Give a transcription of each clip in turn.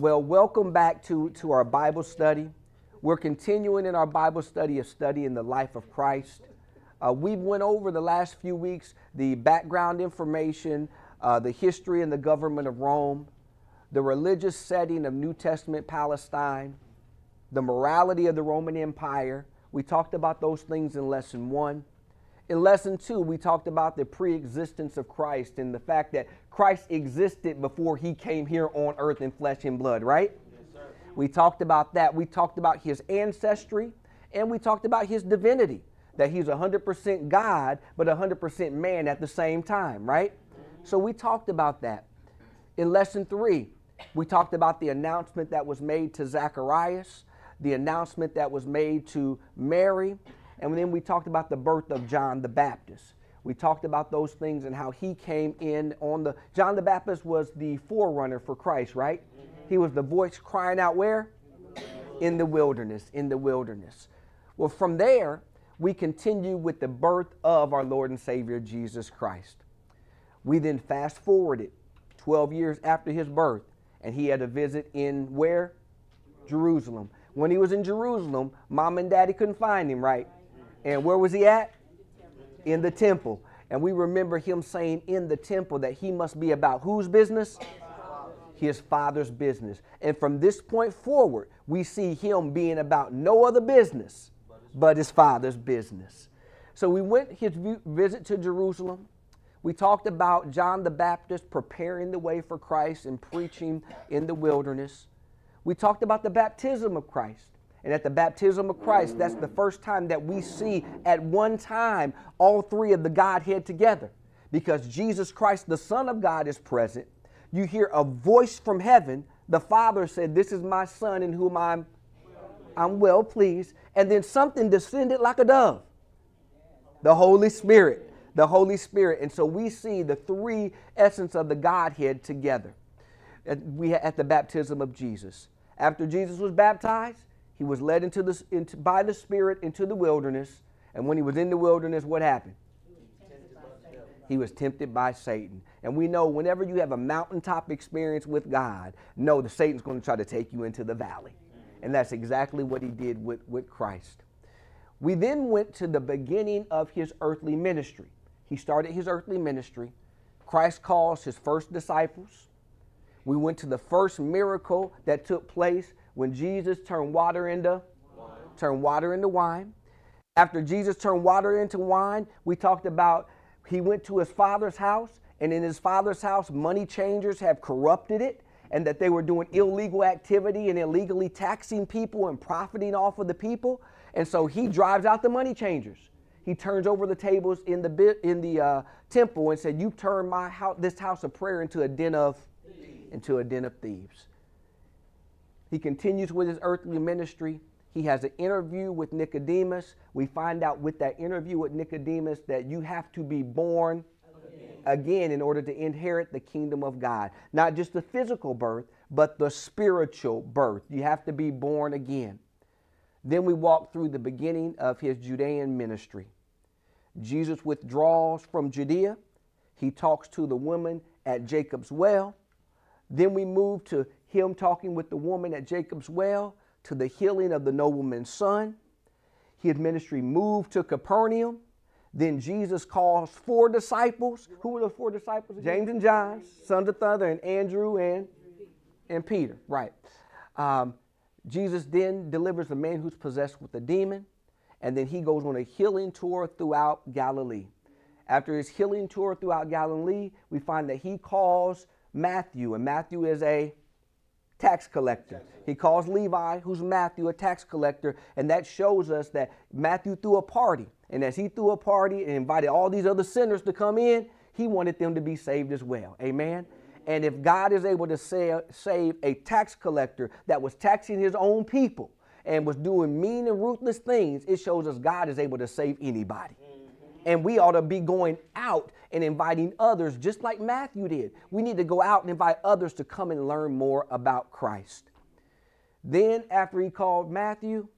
Well, welcome back to, to our Bible study. We're continuing in our Bible study of studying the life of Christ. Uh, we went over the last few weeks the background information, uh, the history and the government of Rome, the religious setting of New Testament Palestine, the morality of the Roman Empire. We talked about those things in lesson one. In lesson two, we talked about the pre existence of Christ and the fact that Christ existed before he came here on earth in flesh and blood, right? Yes, we talked about that. We talked about his ancestry and we talked about his divinity, that he's 100% God, but 100% man at the same time, right? So we talked about that. In lesson three, we talked about the announcement that was made to Zacharias, the announcement that was made to Mary, and then we talked about the birth of John the Baptist. We talked about those things and how he came in on the. John the Baptist was the forerunner for Christ, right? Mm-hmm. He was the voice crying out where? In the wilderness, in the wilderness. Well, from there, we continue with the birth of our Lord and Savior Jesus Christ. We then fast forwarded 12 years after his birth, and he had a visit in where? Jerusalem. When he was in Jerusalem, mom and daddy couldn't find him, right? Mm-hmm. And where was he at? In the temple. And we remember him saying in the temple that he must be about whose business? His father's business. And from this point forward, we see him being about no other business but his father's business. So we went his visit to Jerusalem. We talked about John the Baptist preparing the way for Christ and preaching in the wilderness. We talked about the baptism of Christ. And at the baptism of Christ, that's the first time that we see at one time all three of the Godhead together. Because Jesus Christ, the Son of God, is present. You hear a voice from heaven. The Father said, This is my Son in whom I'm, I'm well pleased. And then something descended like a dove the Holy Spirit. The Holy Spirit. And so we see the three essence of the Godhead together at, we, at the baptism of Jesus. After Jesus was baptized, he was led into the, into, by the Spirit into the wilderness. And when he was in the wilderness, what happened? He was tempted by Satan. And we know whenever you have a mountaintop experience with God, know that Satan's going to try to take you into the valley. And that's exactly what he did with, with Christ. We then went to the beginning of his earthly ministry. He started his earthly ministry. Christ calls his first disciples. We went to the first miracle that took place when Jesus turned water into wine. turned water into wine. After Jesus turned water into wine, we talked about he went to his father's house, and in his father's house, money changers have corrupted it, and that they were doing illegal activity and illegally taxing people and profiting off of the people. And so he drives out the money changers. He turns over the tables in the in the uh, temple and said, "You turn my house, this house of prayer, into a den of into a den of thieves." He continues with his earthly ministry. He has an interview with Nicodemus. We find out with that interview with Nicodemus that you have to be born again, again in order to inherit the kingdom of God. Not just the physical birth, but the spiritual birth. You have to be born again. Then we walk through the beginning of his Judean ministry. Jesus withdraws from Judea. He talks to the woman at Jacob's well. Then we move to him talking with the woman at Jacob's well, to the healing of the nobleman's son. His ministry moved to Capernaum. Then Jesus calls four disciples. Who were the four disciples? James and John, sons of thunder, and Andrew and, and Peter. Right. Um, Jesus then delivers a man who's possessed with a demon, and then he goes on a healing tour throughout Galilee. After his healing tour throughout Galilee, we find that he calls Matthew, and Matthew is a tax collector. He calls Levi, who's Matthew, a tax collector, and that shows us that Matthew threw a party. And as he threw a party and invited all these other sinners to come in, he wanted them to be saved as well. Amen. And if God is able to save, save a tax collector that was taxing his own people and was doing mean and ruthless things, it shows us God is able to save anybody. And we ought to be going out and inviting others, just like Matthew did. We need to go out and invite others to come and learn more about Christ. Then, after he called Matthew,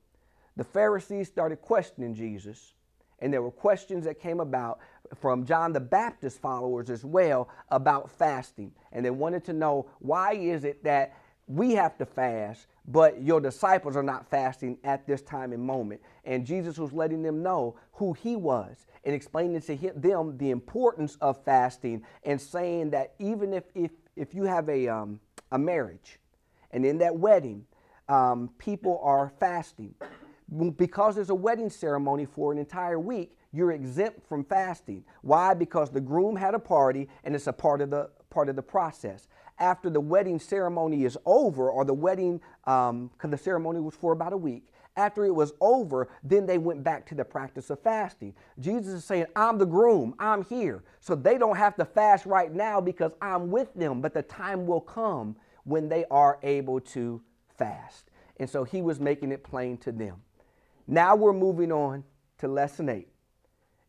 the Pharisees started questioning Jesus. And there were questions that came about from John the Baptist followers as well about fasting. And they wanted to know why is it that we have to fast, but your disciples are not fasting at this time and moment. And Jesus was letting them know who he was and explaining to them the importance of fasting and saying that even if, if, if you have a, um, a marriage and in that wedding, um, people are fasting. Because there's a wedding ceremony for an entire week, you're exempt from fasting. Why? Because the groom had a party and it's a part of the part of the process after the wedding ceremony is over, or the wedding, because um, the ceremony was for about a week, after it was over, then they went back to the practice of fasting. Jesus is saying, I'm the groom, I'm here. So they don't have to fast right now because I'm with them, but the time will come when they are able to fast. And so he was making it plain to them. Now we're moving on to lesson eight,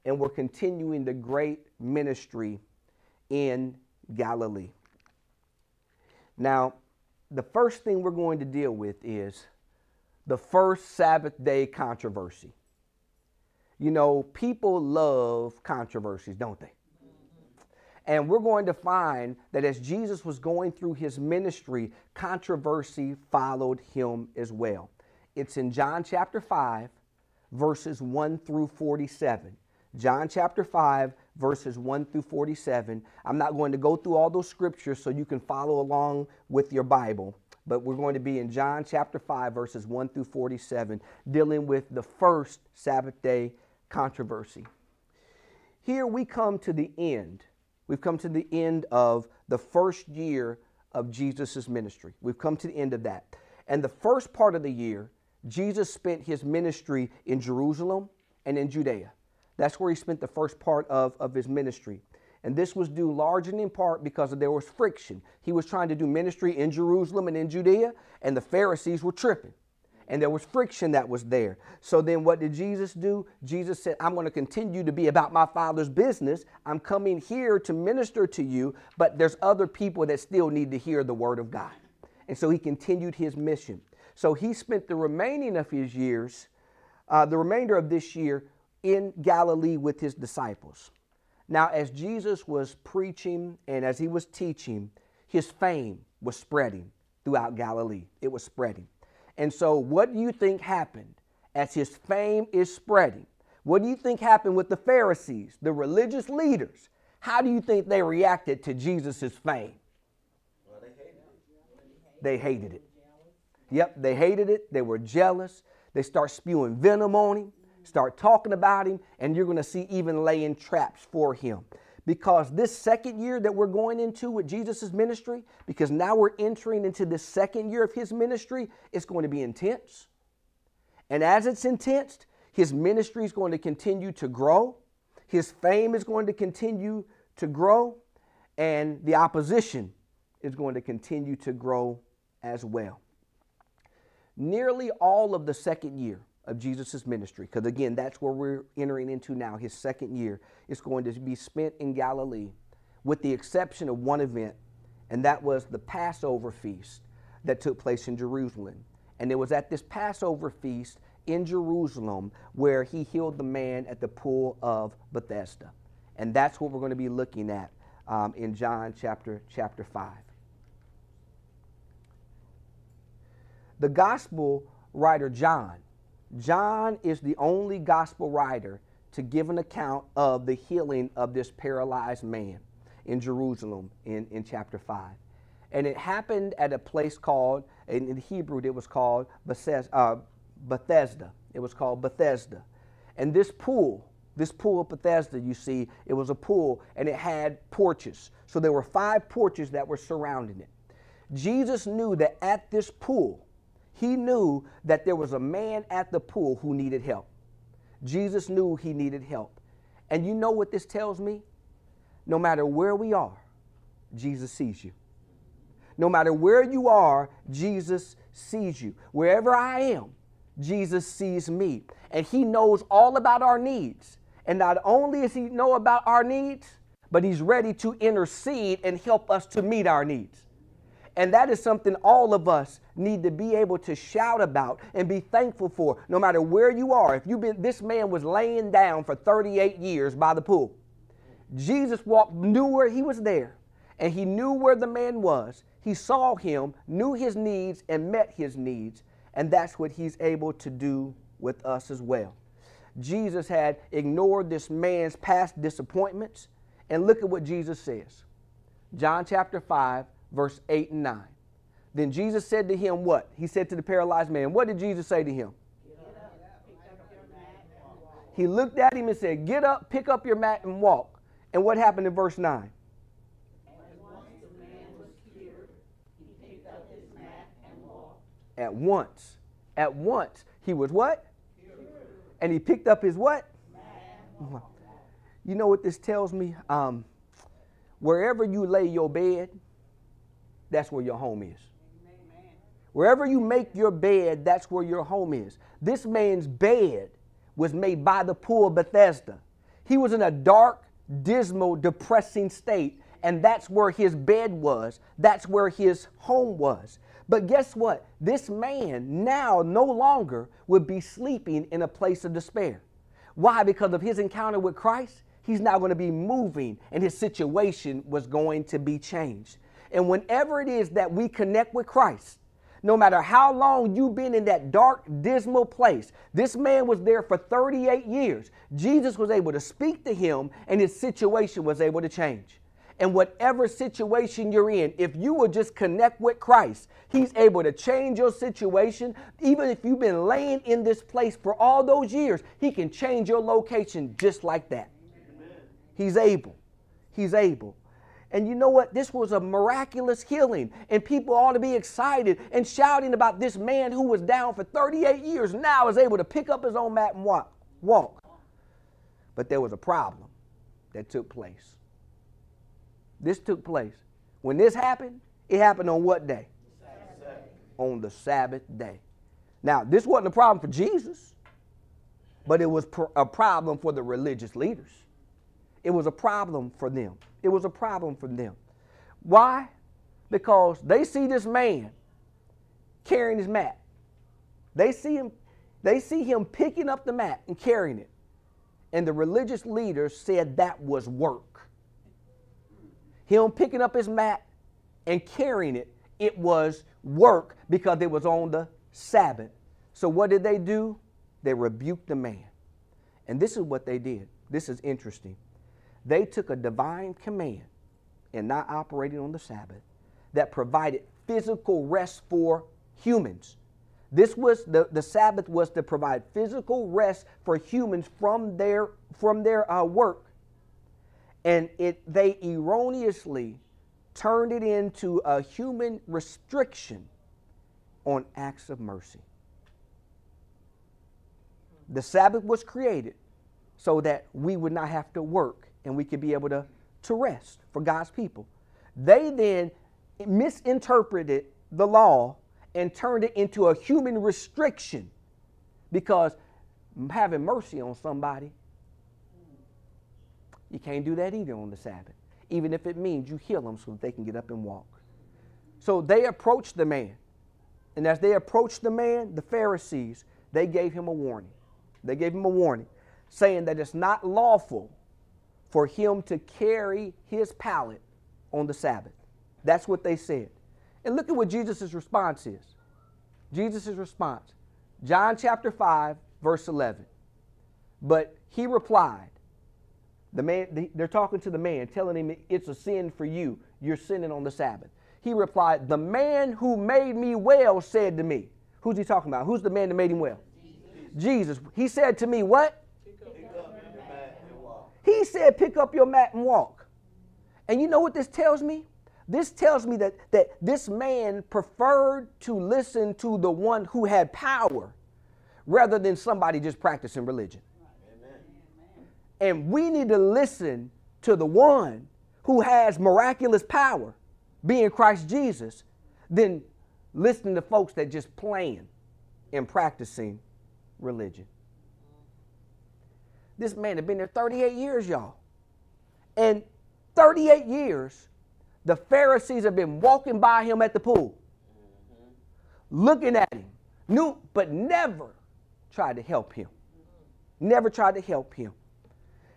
and we're continuing the great ministry in Galilee. Now, the first thing we're going to deal with is the first Sabbath day controversy. You know, people love controversies, don't they? And we're going to find that as Jesus was going through his ministry, controversy followed him as well. It's in John chapter 5, verses 1 through 47. John chapter 5, verses 1 through 47. I'm not going to go through all those scriptures so you can follow along with your Bible, but we're going to be in John chapter 5, verses 1 through 47, dealing with the first Sabbath day controversy. Here we come to the end. We've come to the end of the first year of Jesus' ministry. We've come to the end of that. And the first part of the year, Jesus spent his ministry in Jerusalem and in Judea. That's where he spent the first part of, of his ministry. And this was due largely in part because there was friction. He was trying to do ministry in Jerusalem and in Judea, and the Pharisees were tripping. And there was friction that was there. So then what did Jesus do? Jesus said, I'm going to continue to be about my Father's business. I'm coming here to minister to you, but there's other people that still need to hear the Word of God. And so he continued his mission. So he spent the remaining of his years, uh, the remainder of this year, in Galilee with his disciples. Now, as Jesus was preaching and as he was teaching, his fame was spreading throughout Galilee. It was spreading. And so, what do you think happened as his fame is spreading? What do you think happened with the Pharisees, the religious leaders? How do you think they reacted to Jesus' fame? Well, they, hated they hated it. Yep, they hated it. They were jealous. They start spewing venom on him start talking about him, and you're going to see even laying traps for him. Because this second year that we're going into with Jesus' ministry, because now we're entering into the second year of his ministry, it's going to be intense. And as it's intense, his ministry is going to continue to grow, his fame is going to continue to grow, and the opposition is going to continue to grow as well. Nearly all of the second year, of Jesus' ministry, because again, that's where we're entering into now. His second year is going to be spent in Galilee, with the exception of one event, and that was the Passover feast that took place in Jerusalem. And it was at this Passover feast in Jerusalem where he healed the man at the pool of Bethesda. And that's what we're going to be looking at um, in John chapter, chapter 5. The gospel writer John John is the only gospel writer to give an account of the healing of this paralyzed man in Jerusalem in, in chapter 5. And it happened at a place called, in, in Hebrew, it was called uh, Bethesda. It was called Bethesda. And this pool, this pool of Bethesda, you see, it was a pool and it had porches. So there were five porches that were surrounding it. Jesus knew that at this pool, he knew that there was a man at the pool who needed help. Jesus knew he needed help. And you know what this tells me? No matter where we are, Jesus sees you. No matter where you are, Jesus sees you. Wherever I am, Jesus sees me. And he knows all about our needs. And not only does he know about our needs, but he's ready to intercede and help us to meet our needs. And that is something all of us need to be able to shout about and be thankful for, no matter where you are. If you've been, this man was laying down for 38 years by the pool. Jesus walked, knew where he was there, and he knew where the man was. He saw him, knew his needs, and met his needs. And that's what he's able to do with us as well. Jesus had ignored this man's past disappointments. And look at what Jesus says John chapter 5, verse 8 and 9. Then Jesus said to him, What? He said to the paralyzed man, What did Jesus say to him? He looked at him and said, Get up, pick up your mat, and walk. And what happened in verse 9? At once. At once. He was what? And he picked up his what? You know what this tells me? Um, wherever you lay your bed, that's where your home is. Wherever you make your bed, that's where your home is. This man's bed was made by the pool of Bethesda. He was in a dark, dismal, depressing state, and that's where his bed was. That's where his home was. But guess what? This man now no longer would be sleeping in a place of despair. Why? Because of his encounter with Christ, he's now going to be moving and his situation was going to be changed. And whenever it is that we connect with Christ, no matter how long you've been in that dark, dismal place, this man was there for 38 years. Jesus was able to speak to him and his situation was able to change. And whatever situation you're in, if you will just connect with Christ, He's able to change your situation. Even if you've been laying in this place for all those years, He can change your location just like that. Amen. He's able. He's able. And you know what? This was a miraculous healing. And people ought to be excited and shouting about this man who was down for 38 years now is able to pick up his own mat and walk. walk. But there was a problem that took place. This took place. When this happened, it happened on what day? On the Sabbath day. Now, this wasn't a problem for Jesus, but it was a problem for the religious leaders. It was a problem for them. It was a problem for them. Why? Because they see this man carrying his mat. They see him, they see him picking up the mat and carrying it. And the religious leaders said that was work him picking up his mat and carrying it, it was work because it was on the Sabbath. So what did they do? They rebuked the man. And this is what they did. This is interesting. They took a divine command and not operating on the Sabbath that provided physical rest for humans. This was the, the Sabbath was to provide physical rest for humans from their from their uh, work and it they erroneously turned it into a human restriction on acts of mercy. The Sabbath was created so that we would not have to work and we could be able to, to rest for God's people. They then misinterpreted the law and turned it into a human restriction because having mercy on somebody you can't do that either on the Sabbath, even if it means you heal them so that they can get up and walk. So they approached the man. And as they approached the man, the Pharisees, they gave him a warning. They gave him a warning saying that it's not lawful for him to carry his pallet on the Sabbath. That's what they said. And look at what Jesus' response is. Jesus' response, John chapter 5, verse 11. But he replied, the man, they're talking to the man, telling him it's a sin for you. You're sinning on the Sabbath. He replied, The man who made me well said to me, Who's he talking about? Who's the man that made him well? Jesus. Jesus. He said to me, What? He said, Pick up your mat and walk. And you know what this tells me? This tells me that, that this man preferred to listen to the one who had power rather than somebody just practicing religion. And we need to listen to the one who has miraculous power, being Christ Jesus, than listening to folks that just playing and practicing religion. This man had been there 38 years, y'all. And 38 years, the Pharisees have been walking by him at the pool, looking at him, knew, but never tried to help him. Never tried to help him.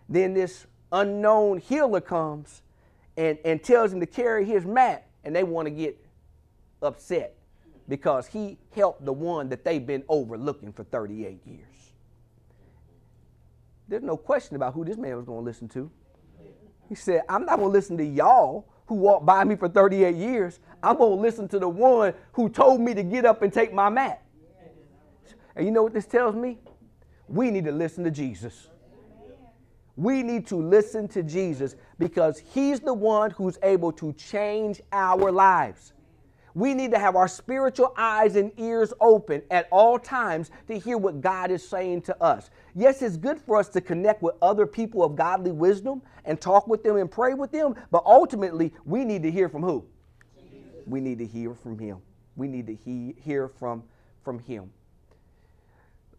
Then this unknown healer comes and, and tells him to carry his mat, and they want to get upset because he helped the one that they've been overlooking for 38 years. There's no question about who this man was going to listen to. He said, I'm not going to listen to y'all who walked by me for 38 years. I'm going to listen to the one who told me to get up and take my mat. And you know what this tells me? We need to listen to Jesus. We need to listen to Jesus because he's the one who's able to change our lives. We need to have our spiritual eyes and ears open at all times to hear what God is saying to us. Yes, it's good for us to connect with other people of godly wisdom and talk with them and pray with them, but ultimately, we need to hear from who? We need to hear from Him. We need to he- hear from, from Him.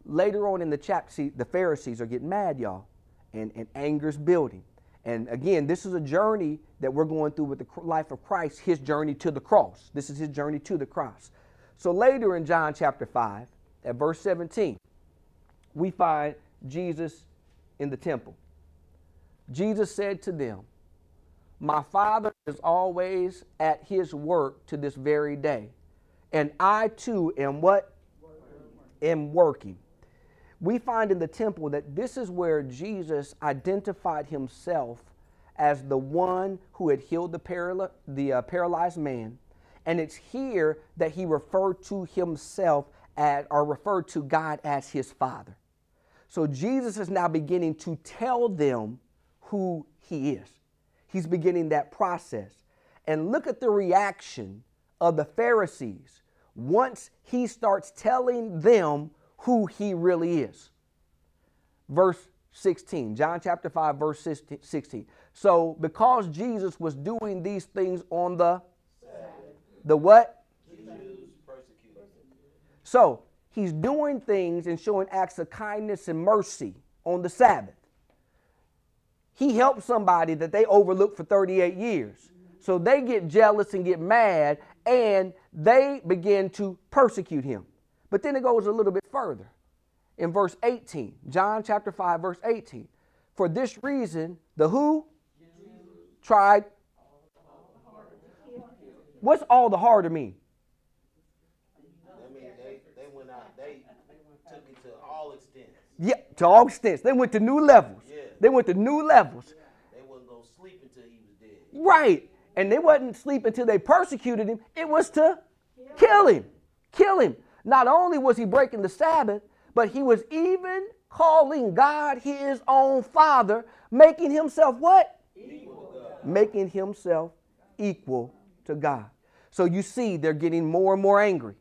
Later on in the chapter, the Pharisees are getting mad, y'all, and, and anger's building. And again, this is a journey that we're going through with the life of Christ, his journey to the cross. This is his journey to the cross. So later in John chapter 5, at verse 17, we find Jesus in the temple. Jesus said to them, My Father is always at his work to this very day, and I too am what? Am working we find in the temple that this is where Jesus identified himself as the one who had healed the, paral- the uh, paralyzed man. And it's here that he referred to himself or referred to God as his Father. So Jesus is now beginning to tell them who he is. He's beginning that process. And look at the reaction of the Pharisees once he starts telling them who he really is. Verse 16, John chapter 5, verse 16. So, because Jesus was doing these things on the the what? So, he's doing things and showing acts of kindness and mercy on the Sabbath. He helped somebody that they overlooked for 38 years. So they get jealous and get mad and they begin to persecute him. But then it goes a little bit further. In verse 18, John chapter 5, verse 18. For this reason, the who tried. What's all the harder mean? I mean, they, they went out, they took it to all extents. Yeah, to all extents. They went to new levels. Yeah. They went to new levels. They wasn't gonna sleep until he was dead. Right. And they wasn't sleep until they persecuted him. It was to kill him. Kill him. Not only was he breaking the Sabbath, but he was even calling God his own father, making himself what? Making himself equal to God. So you see, they're getting more and more angry.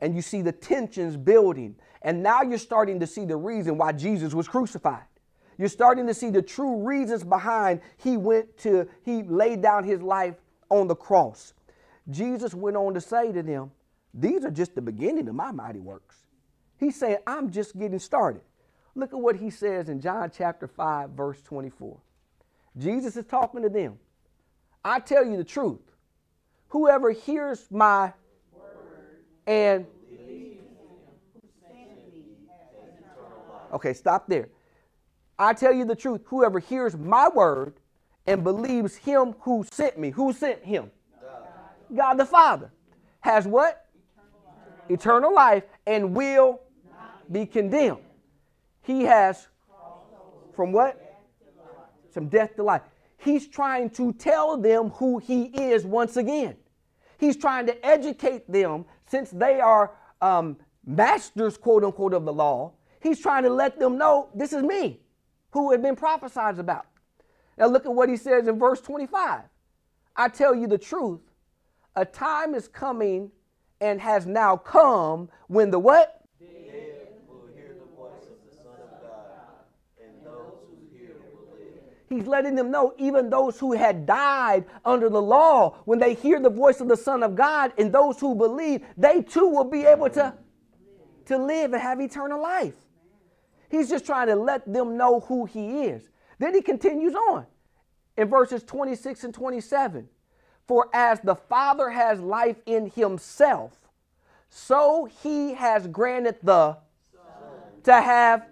And you see the tensions building. And now you're starting to see the reason why Jesus was crucified. You're starting to see the true reasons behind he went to, he laid down his life on the cross. Jesus went on to say to them, these are just the beginning of my mighty works. He's saying, I'm just getting started. Look at what he says in John chapter 5, verse 24. Jesus is talking to them. I tell you the truth. Whoever hears my word and Okay, stop there. I tell you the truth. Whoever hears my word and believes him who sent me, who sent him? God, God the Father, has what? Eternal life and will be condemned. He has from what? From death to life. He's trying to tell them who he is once again. He's trying to educate them since they are um, masters, quote unquote, of the law. He's trying to let them know this is me who had been prophesied about. Now look at what he says in verse 25. I tell you the truth, a time is coming and has now come when the what? Dead hear the voice of the Son of God, and those who hear will. He's letting them know, even those who had died under the law, when they hear the voice of the Son of God, and those who believe, they too will be able to, to live and have eternal life. He's just trying to let them know who he is. Then he continues on in verses 26 and 27. For as the Father has life in himself, so he has granted the Son to have.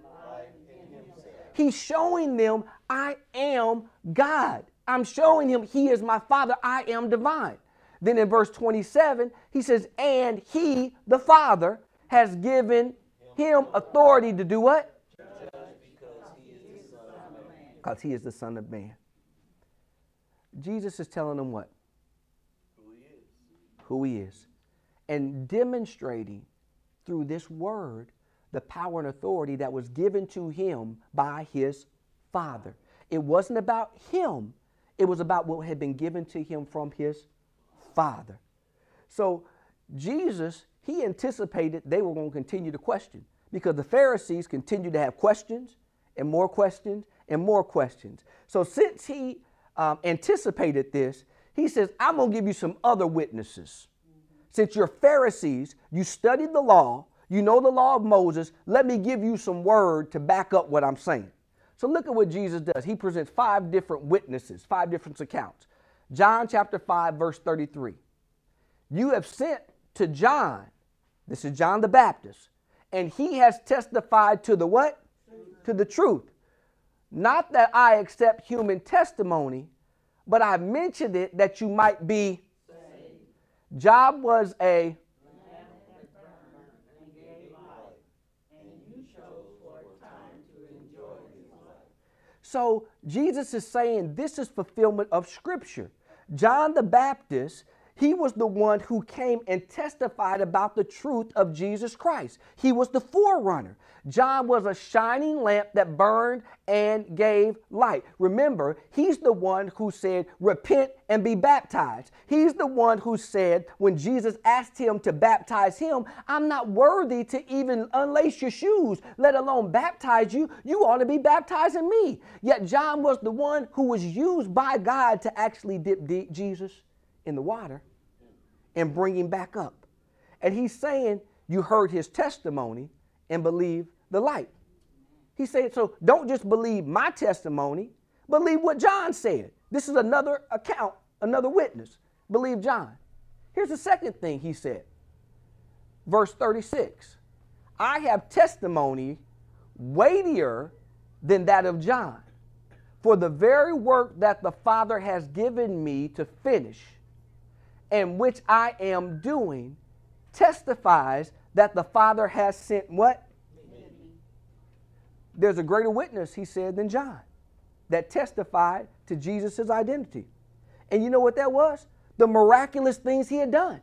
He's showing them, I am God. I'm showing him he is my Father. I am divine. Then in verse 27, he says, And he, the Father, has given him authority to do what? Because he is the Son of Man. Jesus is telling them what? Who he is. And demonstrating through this word the power and authority that was given to him by his Father. It wasn't about him, it was about what had been given to him from his Father. So Jesus, he anticipated they were going to continue to question because the Pharisees continued to have questions and more questions and more questions. So since he um, anticipated this, he says, I'm going to give you some other witnesses. Since you're Pharisees, you studied the law, you know the law of Moses, let me give you some word to back up what I'm saying. So look at what Jesus does. He presents five different witnesses, five different accounts. John chapter 5, verse 33. You have sent to John, this is John the Baptist, and he has testified to the what? To the truth. Not that I accept human testimony, but I mentioned it that you might be. Job was a So Jesus is saying this is fulfillment of Scripture. John the Baptist he was the one who came and testified about the truth of Jesus Christ. He was the forerunner. John was a shining lamp that burned and gave light. Remember, he's the one who said, Repent and be baptized. He's the one who said, when Jesus asked him to baptize him, I'm not worthy to even unlace your shoes, let alone baptize you. You ought to be baptizing me. Yet John was the one who was used by God to actually dip Jesus in the water and bring him back up. And he's saying, You heard his testimony and believe the light. He said, So don't just believe my testimony, believe what John said. This is another account, another witness. Believe John. Here's the second thing he said. Verse 36 I have testimony weightier than that of John. For the very work that the Father has given me to finish, and which I am doing testifies that the Father has sent what? There's a greater witness, he said, than John that testified to Jesus' identity. And you know what that was? The miraculous things he had done.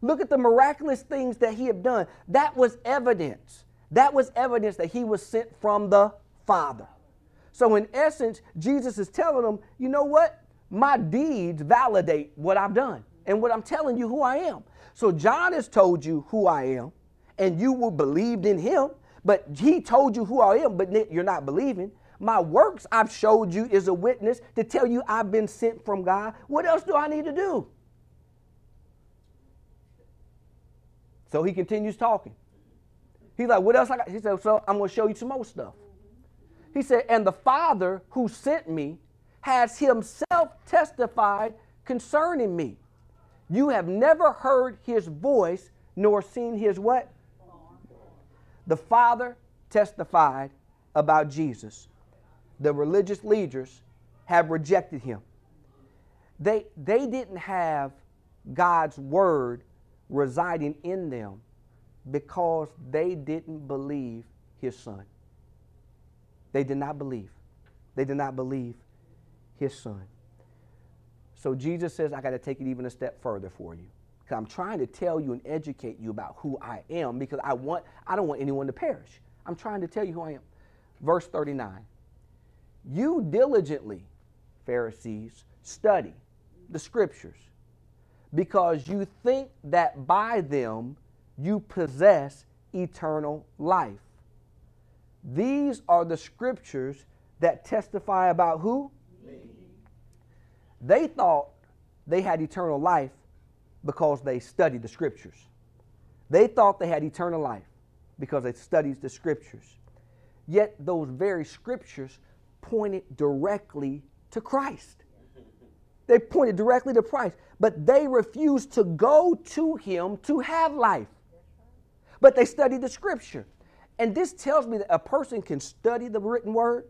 Look at the miraculous things that he had done. That was evidence. That was evidence that he was sent from the Father. So, in essence, Jesus is telling them, you know what? My deeds validate what I've done and what I'm telling you who I am. So John has told you who I am, and you were believed in him, but he told you who I am, but you're not believing. My works I've showed you is a witness to tell you I've been sent from God. What else do I need to do? So he continues talking. He's like, what else I got? He said, so I'm going to show you some more stuff. He said, and the Father who sent me has himself testified concerning me. You have never heard his voice nor seen his what? The Father testified about Jesus. The religious leaders have rejected him. They, they didn't have God's word residing in them because they didn't believe his son. They did not believe. They did not believe his son. So Jesus says, I got to take it even a step further for you. Because I'm trying to tell you and educate you about who I am because I want I don't want anyone to perish. I'm trying to tell you who I am. Verse 39. You diligently, Pharisees, study the scriptures because you think that by them you possess eternal life. These are the scriptures that testify about who? They thought they had eternal life because they studied the scriptures. They thought they had eternal life because they studied the scriptures. Yet those very scriptures pointed directly to Christ. They pointed directly to Christ, but they refused to go to him to have life. But they studied the scripture. And this tells me that a person can study the written word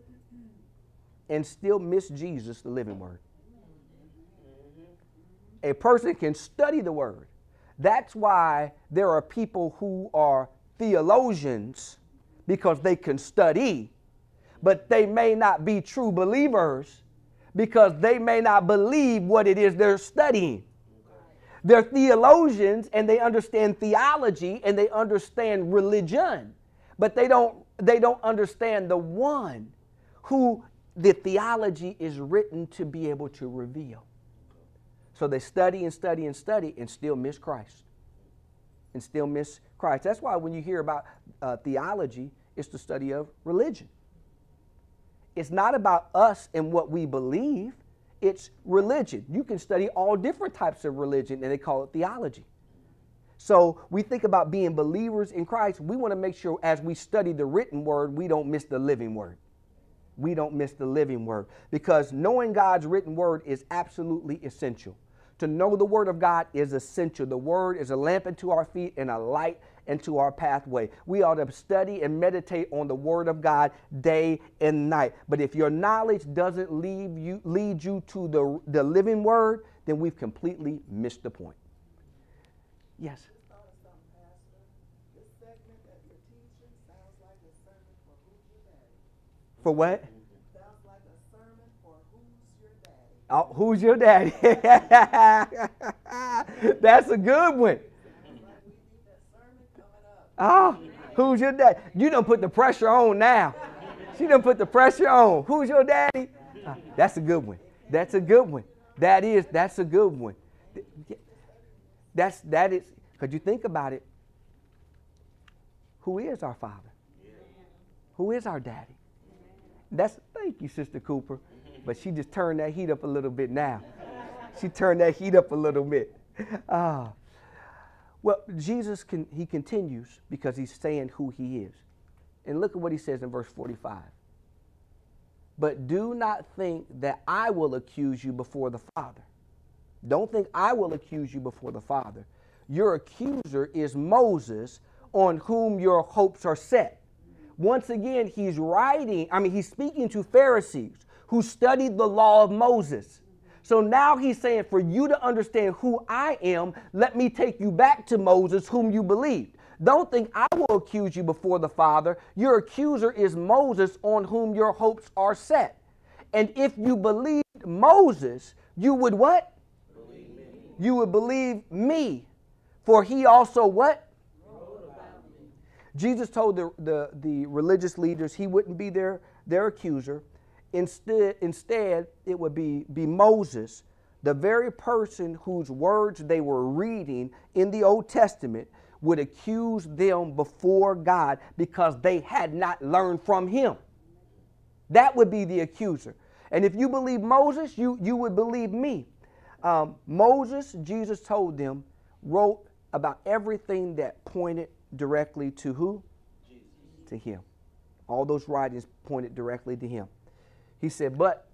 and still miss Jesus, the living word. A person can study the word. That's why there are people who are theologians because they can study, but they may not be true believers because they may not believe what it is they're studying. They're theologians and they understand theology and they understand religion, but they don't they don't understand the one who the theology is written to be able to reveal. So they study and study and study and still miss Christ. And still miss Christ. That's why when you hear about uh, theology, it's the study of religion. It's not about us and what we believe, it's religion. You can study all different types of religion, and they call it theology. So we think about being believers in Christ. We want to make sure as we study the written word, we don't miss the living word. We don't miss the living word because knowing God's written word is absolutely essential. To know the word of God is essential. The word is a lamp unto our feet and a light into our pathway. We ought to study and meditate on the word of God day and night. But if your knowledge doesn't lead you, lead you to the, the living word, then we've completely missed the point. Yes. For what? Sounds like a sermon for who's your daddy. Oh, who's your daddy? That's a good one. Oh, who's your daddy? You don't put the pressure on now. She done put the pressure on. Who's your daddy? Uh, that's a good one. That's a good one. That is, that's a good one. That's that is because you think about it. Who is our father? Who is our daddy? That's thank you, Sister Cooper. But she just turned that heat up a little bit now. She turned that heat up a little bit. Ah. Well, Jesus can he continues because he's saying who he is. And look at what he says in verse 45. But do not think that I will accuse you before the Father. Don't think I will accuse you before the Father. Your accuser is Moses, on whom your hopes are set. Once again, he's writing, I mean, he's speaking to Pharisees who studied the law of Moses. So now he's saying, for you to understand who I am, let me take you back to Moses, whom you believed. Don't think I will accuse you before the Father. Your accuser is Moses, on whom your hopes are set. And if you believed Moses, you would what? You would believe me. For he also what? Jesus told the, the, the religious leaders he wouldn't be their, their accuser. Instead, instead, it would be, be Moses, the very person whose words they were reading in the Old Testament, would accuse them before God because they had not learned from him. That would be the accuser. And if you believe Moses, you, you would believe me. Um, Moses, Jesus told them, wrote about everything that pointed directly to who? Jesus. To him. All those writings pointed directly to him. He said, But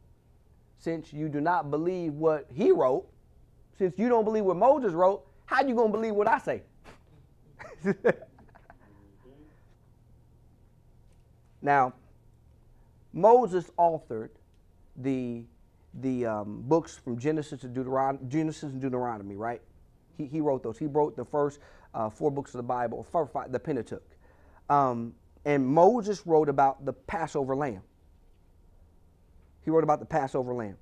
since you do not believe what he wrote, since you don't believe what Moses wrote, how you going to believe what I say? now, Moses authored the, the um, books from Genesis to Deuteronomy, Genesis and Deuteronomy, right? He, he wrote those. He wrote the first uh, four books of the Bible, five, the Pentateuch. Um, and Moses wrote about the Passover lamb. He wrote about the Passover lamb.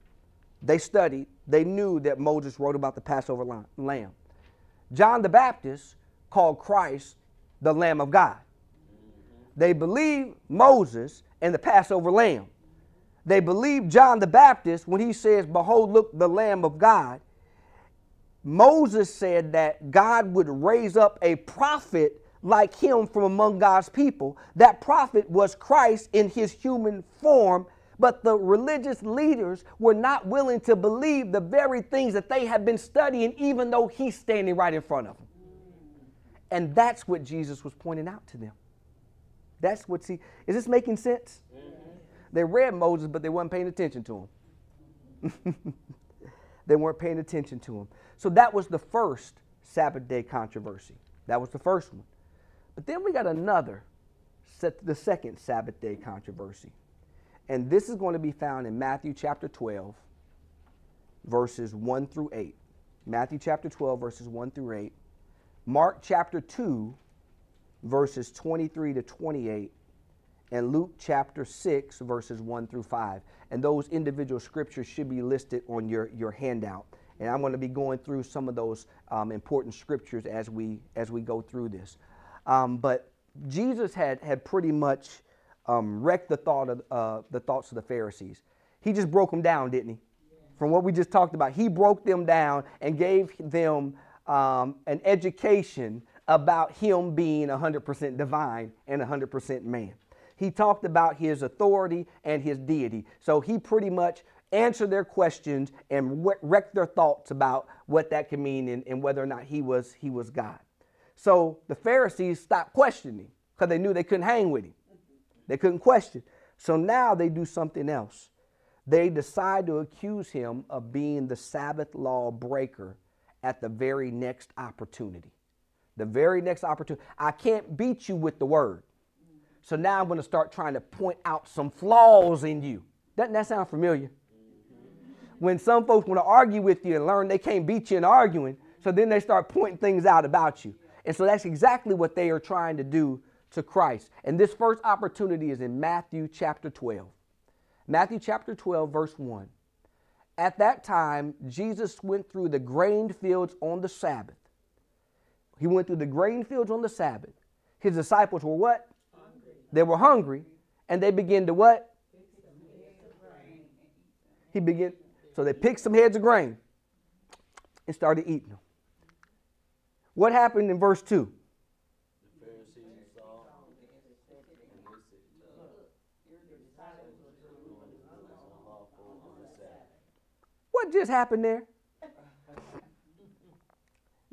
They studied, they knew that Moses wrote about the Passover lamb. John the Baptist called Christ the Lamb of God. They believed Moses and the Passover lamb. They believed John the Baptist when he says, Behold, look, the Lamb of God. Moses said that God would raise up a prophet like him from among God's people. That prophet was Christ in his human form, but the religious leaders were not willing to believe the very things that they had been studying, even though he's standing right in front of them. And that's what Jesus was pointing out to them. That's what see. Is this making sense? Mm-hmm. They read Moses, but they weren't paying attention to him. they weren't paying attention to him. So that was the first Sabbath day controversy. That was the first one. But then we got another, the second Sabbath day controversy. And this is going to be found in Matthew chapter 12, verses 1 through 8. Matthew chapter 12, verses 1 through 8. Mark chapter 2, verses 23 to 28. And Luke chapter 6, verses 1 through 5. And those individual scriptures should be listed on your, your handout. And I'm going to be going through some of those um, important scriptures as we, as we go through this. Um, but Jesus had, had pretty much um, wrecked the, thought of, uh, the thoughts of the Pharisees. He just broke them down, didn't he? From what we just talked about, he broke them down and gave them um, an education about him being 100% divine and 100% man. He talked about his authority and his deity. So he pretty much answered their questions and wrecked their thoughts about what that could mean and, and whether or not he was, he was God. So the Pharisees stopped questioning because they knew they couldn't hang with him. They couldn't question. So now they do something else. They decide to accuse him of being the Sabbath law breaker at the very next opportunity. The very next opportunity. I can't beat you with the word. So now I'm going to start trying to point out some flaws in you. Doesn't that sound familiar? When some folks want to argue with you and learn they can't beat you in arguing, so then they start pointing things out about you. And so that's exactly what they are trying to do to Christ. And this first opportunity is in Matthew chapter 12. Matthew chapter 12, verse 1. At that time, Jesus went through the grain fields on the Sabbath. He went through the grain fields on the Sabbath. His disciples were what? Hungry. They were hungry, and they began to what? He began, so they picked some heads of grain and started eating them. What happened in verse 2? Just happened there?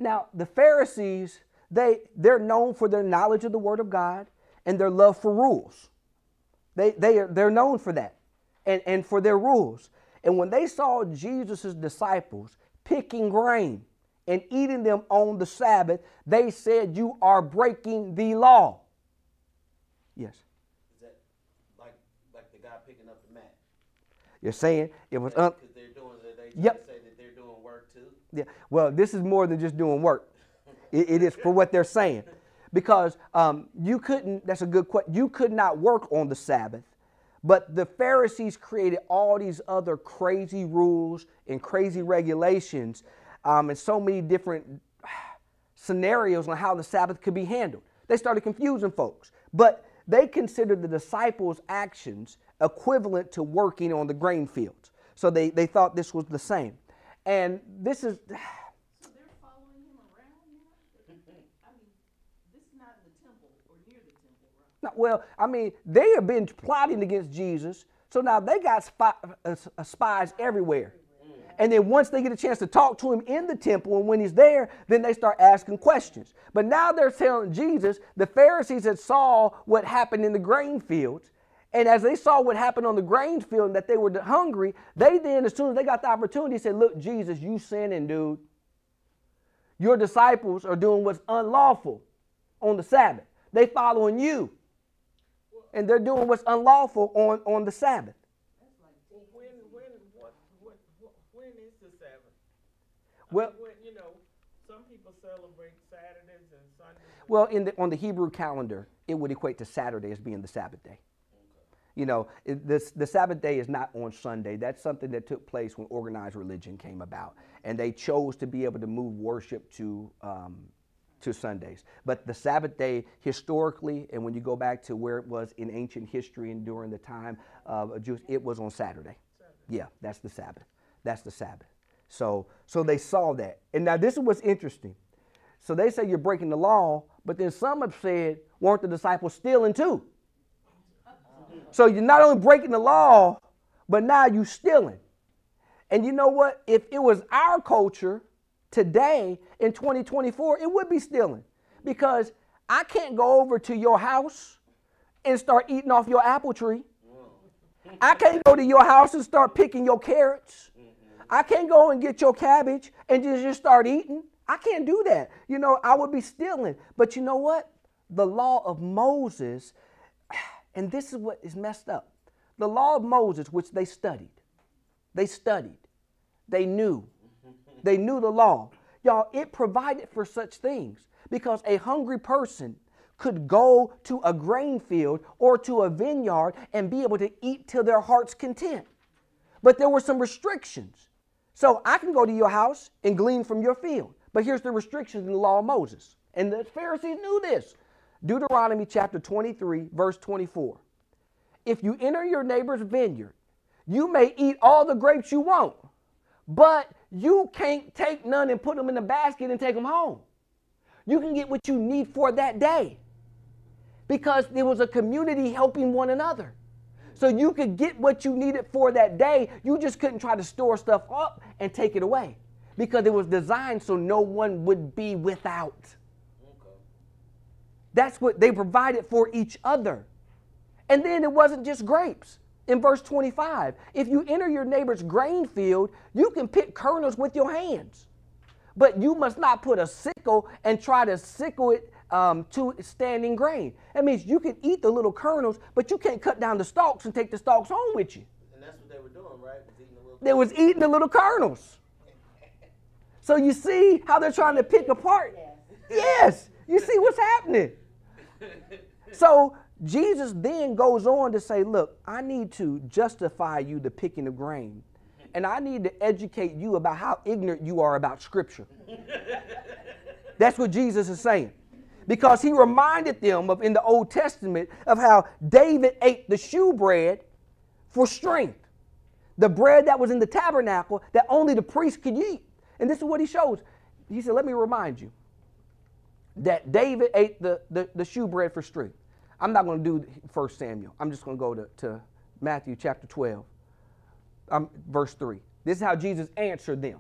Now, the Pharisees, they, they're known for their knowledge of the Word of God and their love for rules. They, they are, they're known for that and, and for their rules. And when they saw Jesus' disciples picking grain and eating them on the Sabbath, they said, You are breaking the law. Yes. Is that like, like the guy picking up the mat? You're saying it was. Un- yep. say that they're doing work too? Yeah. Well, this is more than just doing work. it, it is for what they're saying. Because um, you couldn't, that's a good question, you could not work on the Sabbath. But the Pharisees created all these other crazy rules and crazy regulations um, and so many different scenarios on how the Sabbath could be handled. They started confusing folks. But they considered the disciples' actions equivalent to working on the grain fields. So they, they thought this was the same. And this is. So they're following him around now? I mean, this is not in the temple or near the temple, right? well, I mean, they have been plotting against Jesus. So now they got spy, uh, uh, spies everywhere. And then once they get a chance to talk to him in the temple, and when he's there, then they start asking questions. But now they're telling Jesus, the Pharisees had saw what happened in the grain fields, and as they saw what happened on the grain field and that they were hungry, they then, as soon as they got the opportunity, said, Look, Jesus, you sinning, dude. Your disciples are doing what's unlawful on the Sabbath. They following you. And they're doing what's unlawful on, on the Sabbath. When, when, what, what, when is the Sabbath? Well, when, you know, some people celebrate Saturdays and Sundays. Well, in the, on the Hebrew calendar, it would equate to Saturday as being the Sabbath day. You know, it, this, the Sabbath day is not on Sunday. That's something that took place when organized religion came about. And they chose to be able to move worship to, um, to Sundays. But the Sabbath day, historically, and when you go back to where it was in ancient history and during the time of Jews, it was on Saturday. Saturday. Yeah, that's the Sabbath. That's the Sabbath. So, so they saw that. And now this is what's interesting. So they say you're breaking the law, but then some have said, weren't the disciples stealing too? So you're not only breaking the law, but now you're stealing. And you know what? If it was our culture today in 2024, it would be stealing. Because I can't go over to your house and start eating off your apple tree. I can't go to your house and start picking your carrots. I can't go and get your cabbage and just, just start eating. I can't do that. You know, I would be stealing. But you know what? The law of Moses and this is what is messed up. The law of Moses, which they studied, they studied, they knew, They knew the law. Y'all, it provided for such things because a hungry person could go to a grain field or to a vineyard and be able to eat till their heart's content. But there were some restrictions. So I can go to your house and glean from your field. But here's the restrictions in the law of Moses. And the Pharisees knew this. Deuteronomy chapter 23, verse 24. If you enter your neighbor's vineyard, you may eat all the grapes you want, but you can't take none and put them in a basket and take them home. You can get what you need for that day because there was a community helping one another. So you could get what you needed for that day. You just couldn't try to store stuff up and take it away because it was designed so no one would be without. That's what they provided for each other. And then it wasn't just grapes. In verse 25, if you enter your neighbor's grain field, you can pick kernels with your hands. But you must not put a sickle and try to sickle it um, to standing grain. That means you can eat the little kernels, but you can't cut down the stalks and take the stalks home with you. And that's what they were doing, right? Was the. They was eating the little kernels. So you see how they're trying to pick apart? Yes. You see what's happening. So Jesus then goes on to say, Look, I need to justify you the picking of grain. And I need to educate you about how ignorant you are about Scripture. That's what Jesus is saying. Because he reminded them of in the Old Testament of how David ate the shewbread for strength. The bread that was in the tabernacle that only the priest could eat. And this is what he shows. He said, Let me remind you that David ate the, the, the shewbread for strength. I'm not going to do 1 Samuel. I'm just going to go to, to Matthew chapter 12, um, verse 3. This is how Jesus answered them.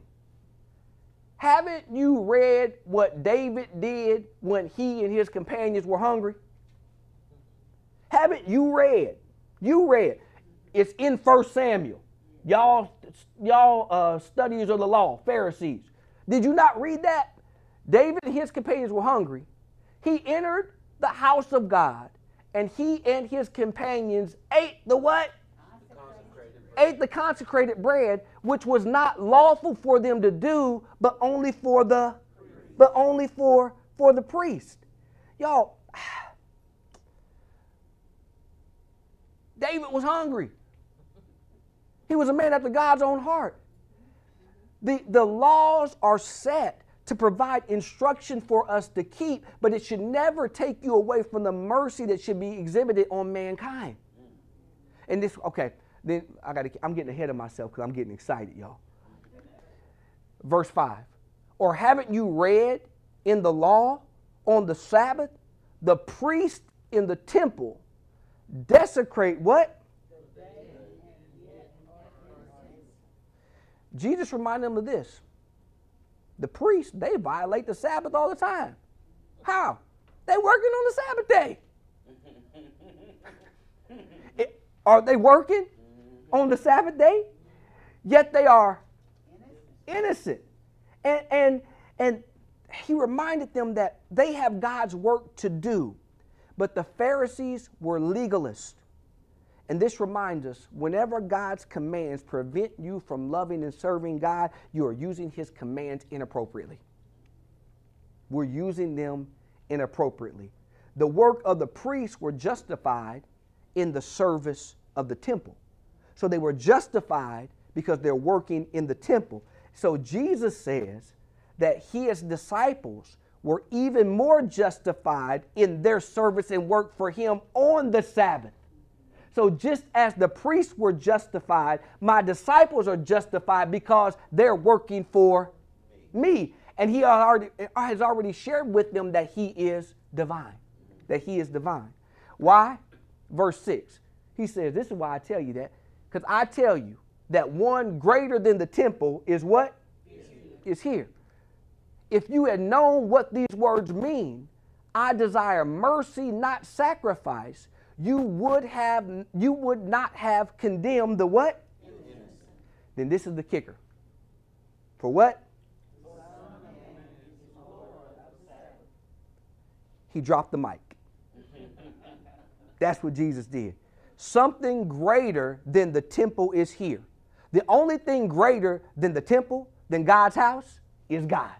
Haven't you read what David did when he and his companions were hungry? Haven't you read? You read. It's in 1 Samuel. Y'all, y'all uh, studiers of the law, Pharisees. Did you not read that? David and his companions were hungry. He entered the house of God, and he and his companions ate the what? ate the consecrated bread, which was not lawful for them to do, but only for the but only for for the priest. Y'all, David was hungry. He was a man after God's own heart. The, the laws are set to provide instruction for us to keep, but it should never take you away from the mercy that should be exhibited on mankind. And this, okay, then I got to, I'm getting ahead of myself because I'm getting excited, y'all. Verse 5. Or haven't you read in the law on the Sabbath, the priest in the temple desecrate what? Jesus reminded them of this. The priests, they violate the Sabbath all the time. How? They working on the Sabbath day. It- are they working on the Sabbath day? Yet they are innocent. And and and he reminded them that they have God's work to do. But the Pharisees were legalists. And this reminds us whenever God's commands prevent you from loving and serving God, you are using his commands inappropriately. We're using them inappropriately. The work of the priests were justified in the service of the temple. So they were justified because they're working in the temple. So Jesus says that his disciples were even more justified in their service and work for him on the Sabbath. So just as the priests were justified, my disciples are justified because they're working for me. And he already, has already shared with them that he is divine. That he is divine. Why? Verse 6. He says, This is why I tell you that. Because I tell you that one greater than the temple is what? Is here. If you had known what these words mean, I desire mercy, not sacrifice, you would have you would not have condemned the what? Then this is the kicker. For what? He dropped the mic. That's what Jesus did. Something greater than the temple is here. The only thing greater than the temple, than God's house is God.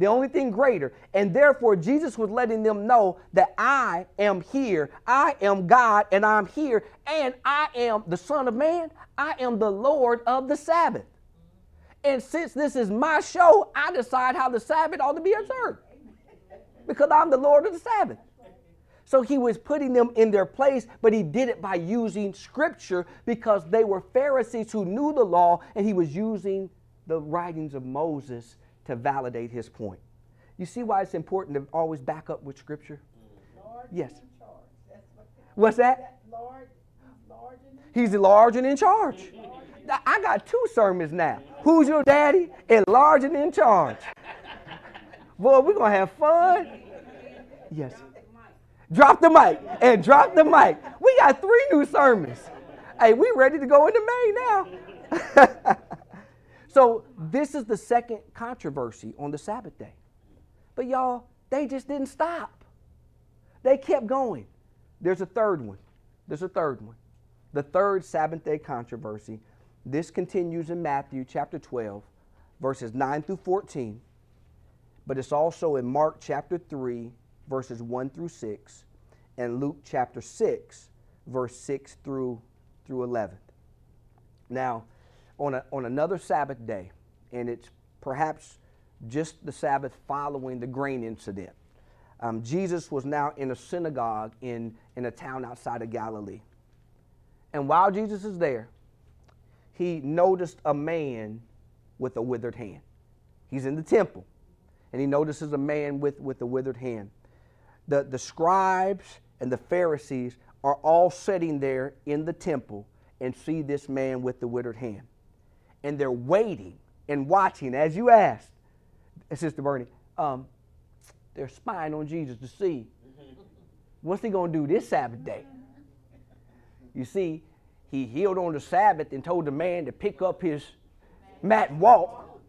The only thing greater. And therefore, Jesus was letting them know that I am here. I am God and I'm here. And I am the Son of Man. I am the Lord of the Sabbath. And since this is my show, I decide how the Sabbath ought to be observed. Because I'm the Lord of the Sabbath. So he was putting them in their place, but he did it by using scripture because they were Pharisees who knew the law, and he was using the writings of Moses to validate his point. You see why it's important to always back up with scripture? Lord Yes. in charge. That's what, What's that? that Lord, he's large He's large and in charge. I got two sermons now. Who's your daddy? And large and in charge. Boy, we're going to have fun. Yes. Drop the mic and drop the mic. We got three new sermons. Hey, we ready to go into May now. so this is the second controversy on the Sabbath day. But y'all, they just didn't stop. They kept going. There's a third one. There's a third one. The third Sabbath day controversy. This continues in Matthew chapter 12, verses 9 through 14. But it's also in Mark chapter 3, verses 1 through 6, and Luke chapter 6, verse 6 through, through 11. Now, on, a, on another Sabbath day, and it's perhaps just the Sabbath following the grain incident, um, Jesus was now in a synagogue in, in a town outside of Galilee. And while Jesus is there, he noticed a man with a withered hand. He's in the temple, and he notices a man with, with a withered hand. The, the scribes and the Pharisees are all sitting there in the temple and see this man with the withered hand. And they're waiting and watching, as you asked, Sister Bernie, um, they're spying on Jesus to see what's he going to do this Sabbath day. You see, he healed on the Sabbath and told the man to pick up his mat and walk.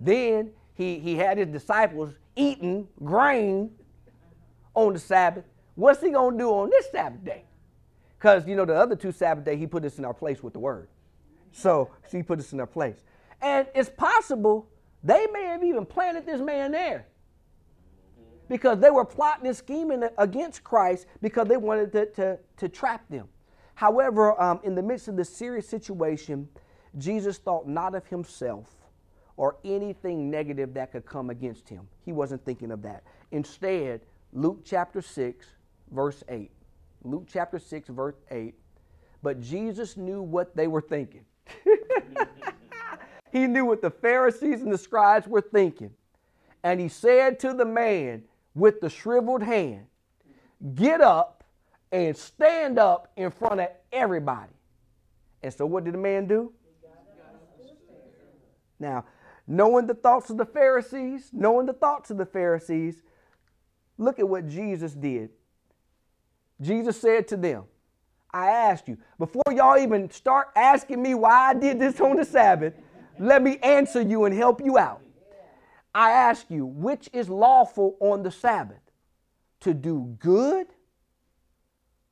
Then he, he had his disciples eating grain on the Sabbath. What's he going to do on this Sabbath day? Because, you know, the other two Sabbath day, he put us in our place with the word. So, she put us in our place. And it's possible they may have even planted this man there because they were plotting and scheming against Christ because they wanted to, to, to trap them. However, um, in the midst of this serious situation, Jesus thought not of himself or anything negative that could come against him. He wasn't thinking of that. Instead, Luke chapter 6, verse 8. Luke chapter 6, verse 8. But Jesus knew what they were thinking. he knew what the Pharisees and the scribes were thinking. And he said to the man with the shriveled hand, Get up and stand up in front of everybody. And so, what did the man do? Now, knowing the thoughts of the Pharisees, knowing the thoughts of the Pharisees, look at what Jesus did. Jesus said to them, I asked you, before y'all even start asking me why I did this on the Sabbath, let me answer you and help you out. I ask you, which is lawful on the Sabbath? To do good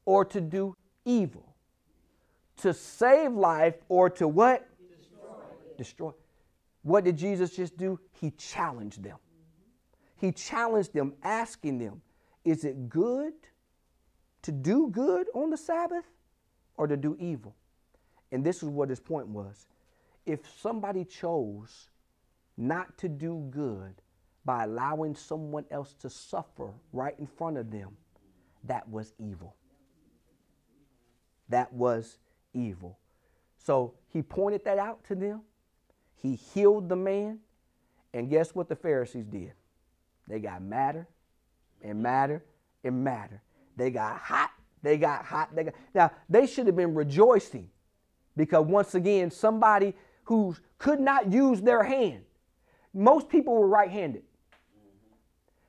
or to do evil? To save life or to what? Destroy. Destroy. What did Jesus just do? He challenged them. He challenged them, asking them, is it good to do good on the Sabbath or to do evil? And this is what his point was. If somebody chose not to do good by allowing someone else to suffer right in front of them, that was evil. That was evil. So he pointed that out to them. He healed the man. And guess what the Pharisees did? They got madder and madder and madder. They got hot. They got hot. They got, now, they should have been rejoicing because, once again, somebody who could not use their hand. Most people were right handed.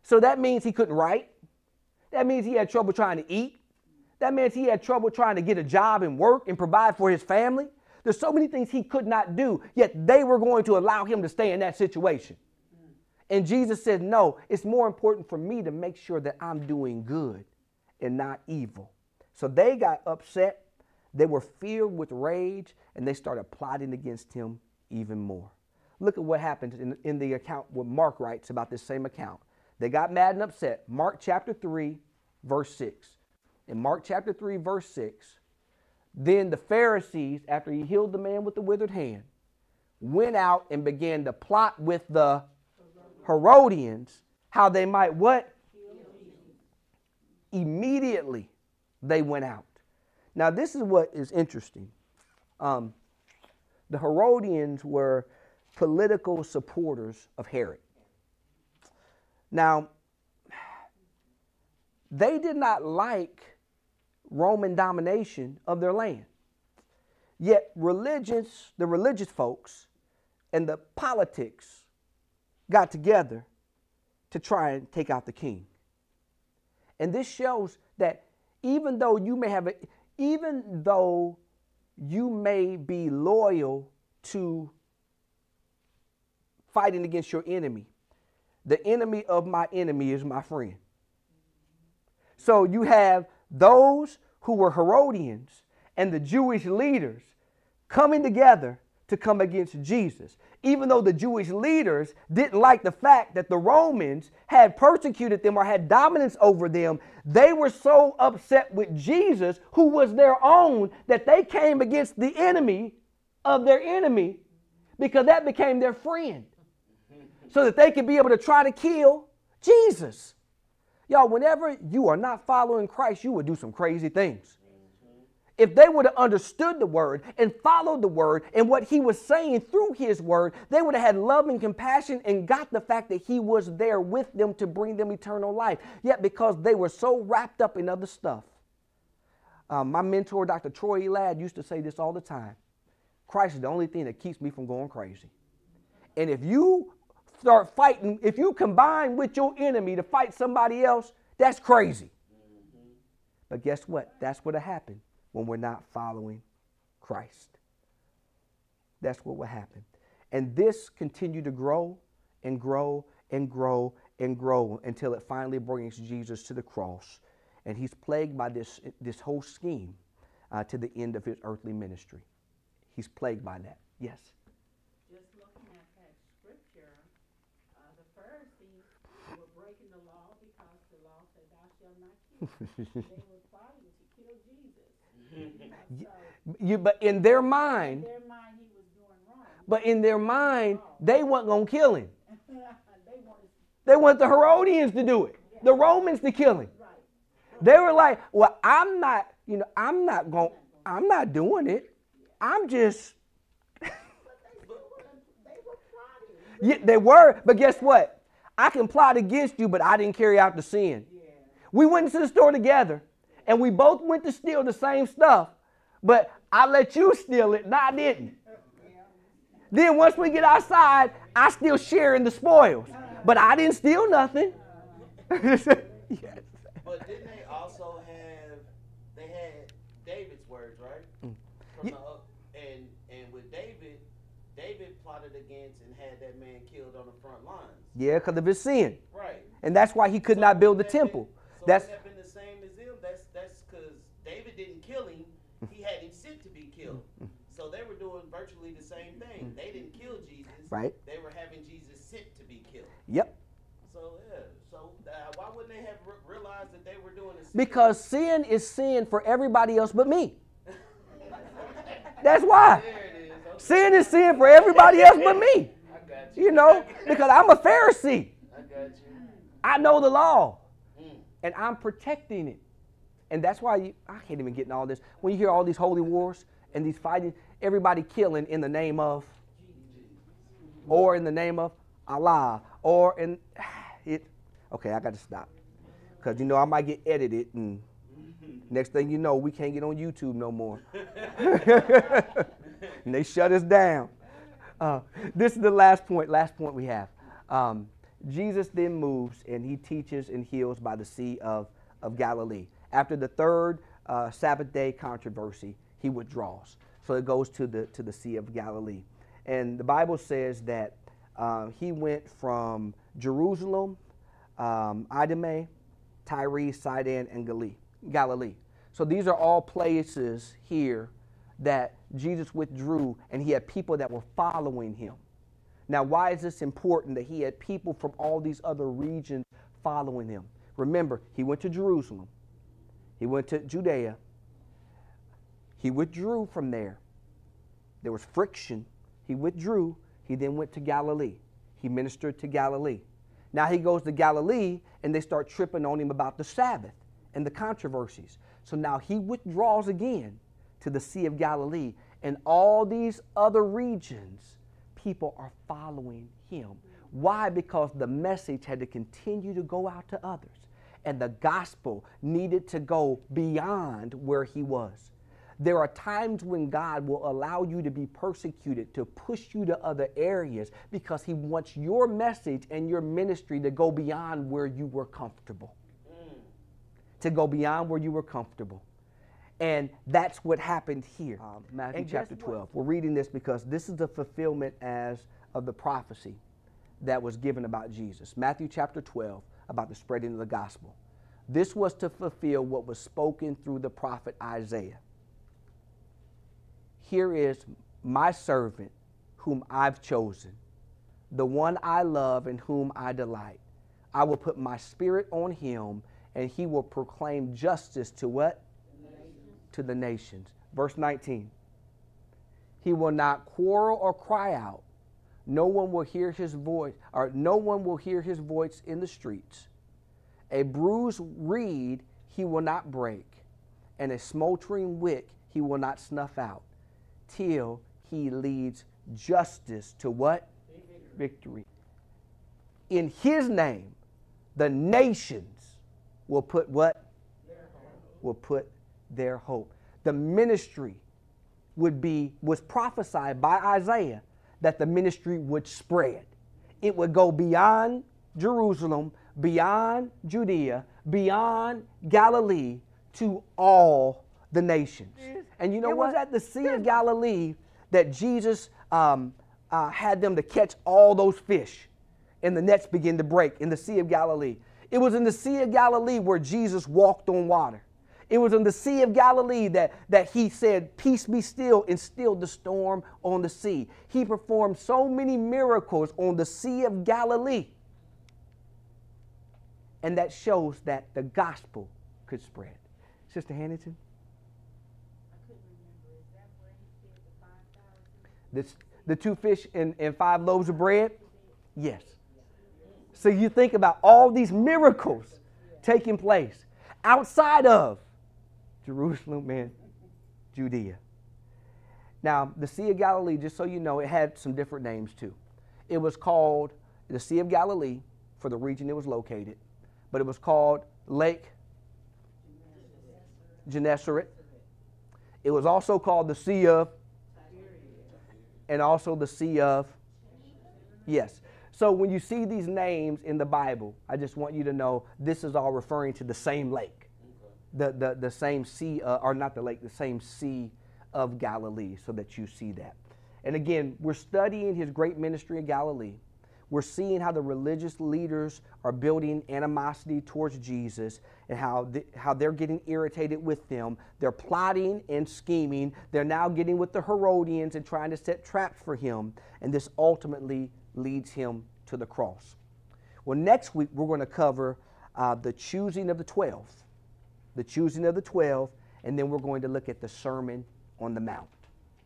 So that means he couldn't write. That means he had trouble trying to eat. That means he had trouble trying to get a job and work and provide for his family. There's so many things he could not do, yet they were going to allow him to stay in that situation. And Jesus said, No, it's more important for me to make sure that I'm doing good and not evil. So they got upset. They were filled with rage and they started plotting against him even more. Look at what happened in, in the account what Mark writes about this same account. They got mad and upset. Mark chapter 3, verse 6. In Mark chapter 3, verse 6, then the Pharisees, after he healed the man with the withered hand, went out and began to plot with the Herodians how they might what? Immediately they went out. Now, this is what is interesting. Um, the Herodians were political supporters of Herod. Now, they did not like Roman domination of their land. Yet religious, the religious folks and the politics got together to try and take out the king. And this shows that even though you may have a, even though you may be loyal to fighting against your enemy, the enemy of my enemy is my friend. So you have those who were Herodians and the Jewish leaders coming together to come against Jesus. Even though the Jewish leaders didn't like the fact that the Romans had persecuted them or had dominance over them, they were so upset with Jesus, who was their own, that they came against the enemy of their enemy because that became their friend. So that they could be able to try to kill Jesus. Y'all, whenever you are not following Christ, you will do some crazy things. If they would have understood the word and followed the word and what he was saying through his word, they would have had love and compassion and got the fact that he was there with them to bring them eternal life. Yet, because they were so wrapped up in other stuff, um, my mentor, Dr. Troy Ladd, used to say this all the time Christ is the only thing that keeps me from going crazy. And if you start fighting, if you combine with your enemy to fight somebody else, that's crazy. But guess what? That's what will happen when we're not following Christ. That's what will happen. And this continued to grow and grow and grow and grow until it finally brings Jesus to the cross. And he's plagued by this, this whole scheme uh, to the end of his earthly ministry. He's plagued by that. Yes. Just looking at that scripture, uh, the Pharisees were breaking the law because the law said, "Thou shalt not kill." they were plotting to kill You, but in their mind, their mind, he was doing wrong. but in their mind, they weren't going to kill him. they want the Herodians to do it, the Romans to kill him. right. They were like, well, I'm not, you know, I'm not going, I'm not doing it. I'm just, they were, they were plotting. yeah, they were, but guess what? I can plot against you, but I didn't carry out the sin. We went into the store together and we both went to steal the same stuff, but I let you steal it and I didn't. Then once we get outside, I still share in the spoils, but I didn't steal nothing. yes. But didn't they also have they had David's words, right? Mm. From Ye- the, and and with David, David plotted against and had that man killed on the front lines. Yeah, because of his sin. Right. And that's why he could not build the temple. been- so That's wouldn't that been the same as them? That's that's because David didn't kill him. He had him sent to be killed. So they were doing virtually the same thing. They didn't kill Jesus. Right. They were having Jesus sent to be killed. yep. So yeah. So uh, why wouldn't they have re- realized that they were doing the sin? Because sin is sin for everybody else but me. That's why. there it is. Okay. Sin is sin for everybody else but me. I got you. You know, because I'm a Pharisee. I got you. I know the law Mm. and I'm protecting it. And that's why you, I can't even get in all this. When you hear all these holy wars and these fighting, everybody killing in the name of, or in the name of Allah, or in it. Okay, I got to stop because you know I might get edited, and next thing you know, we can't get on YouTube no more. and they shut us down. Uh, this is the last point. Last point we have. Um, Jesus then moves and he teaches and heals by the Sea of, of Galilee. After the third uh, Sabbath day controversy, he withdraws. So it goes to the to the Sea of Galilee, and the Bible says that uh, he went from Jerusalem, um, Idumea, Tyre, Sidon, and Galilee. Galilee. So these are all places here that Jesus withdrew, and he had people that were following him. Now, why is this important that he had people from all these other regions following him? Remember, he went to Jerusalem, he went to Judea, he withdrew from there. There was friction. He withdrew. He then went to Galilee. He ministered to Galilee. Now he goes to Galilee and they start tripping on him about the Sabbath and the controversies. So now he withdraws again to the Sea of Galilee. And all these other regions, people are following him. Why? Because the message had to continue to go out to others. And the gospel needed to go beyond where he was. There are times when God will allow you to be persecuted to push you to other areas because He wants your message and your ministry to go beyond where you were comfortable. To go beyond where you were comfortable. And that's what happened here. Um, Matthew chapter what? 12. We're reading this because this is the fulfillment as of the prophecy that was given about Jesus. Matthew chapter 12 about the spreading of the gospel. This was to fulfill what was spoken through the prophet Isaiah. Here is my servant whom I've chosen, the one I love and whom I delight. I will put my spirit on him, and he will proclaim justice to what? To the nations. Verse 19. He will not quarrel or cry out. No one will hear his voice, or no one will hear his voice in the streets. A bruised reed he will not break, and a smoldering wick he will not snuff out, till he leads justice to what? Victory. In his name, the nations will put what? Will put their hope. The ministry would be was prophesied by Isaiah that the ministry would spread. It would go beyond Jerusalem, beyond Judea, beyond Galilee to all the nations. And you know It what? was at the Sea of Galilee that Jesus um, uh, had them to catch all those fish, and the nets began to break in the Sea of Galilee. It was in the Sea of Galilee where Jesus walked on water. It was in the Sea of Galilee that, that he said, Peace be still, and stilled the storm on the sea. He performed so many miracles on the Sea of Galilee. And that shows that the gospel could spread. Sister Hannington? This, the two fish and, and five loaves of bread? Yes. So you think about all these miracles taking place outside of Jerusalem and Judea. Now, the Sea of Galilee, just so you know, it had some different names too. It was called the Sea of Galilee for the region it was located, but it was called Lake Gennesaret. It was also called the Sea of, and also the Sea of, yes. So when you see these names in the Bible, I just want you to know this is all referring to the same lake, the, the, the same sea, uh, or not the lake, the same Sea of Galilee, so that you see that. And again, we're studying his great ministry in Galilee. We're seeing how the religious leaders are building animosity towards Jesus and how, the, how they're getting irritated with them. They're plotting and scheming. They're now getting with the Herodians and trying to set traps for him. And this ultimately leads him to the cross. Well, next week we're going to cover uh, the choosing of the 12, the choosing of the 12, and then we're going to look at the Sermon on the Mount,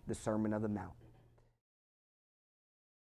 the Sermon of the Mount.